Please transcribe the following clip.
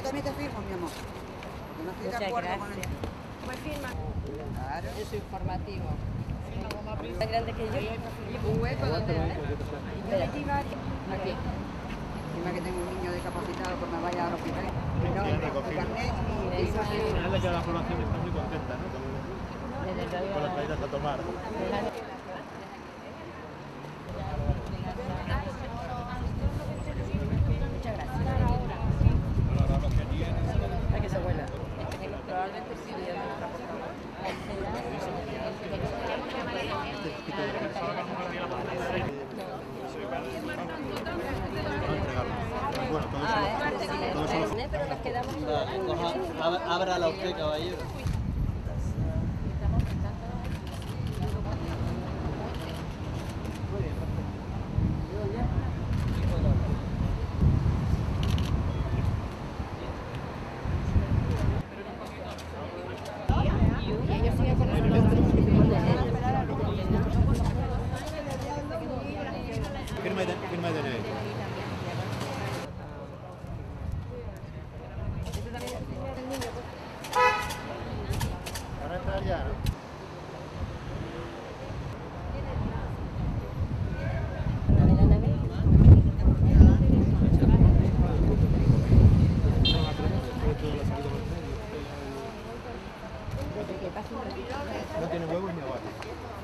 yo también te firmo, mi amor. No estoy Muchas de acuerdo gracias. con el... Pues firma. Claro. Eso informativo. Sí, más grande que yo. Un hueco donde... Yo le di varias. Aquí. Encima que tengo un niño discapacitado pues me vaya al hospital. Pero el carnet y... Es la población está muy contenta, ¿no? Con las medidas a tomar. Pero nos ábrala usted, caballero. Firma de, firma de ¿No tiene huevos ni aguacate?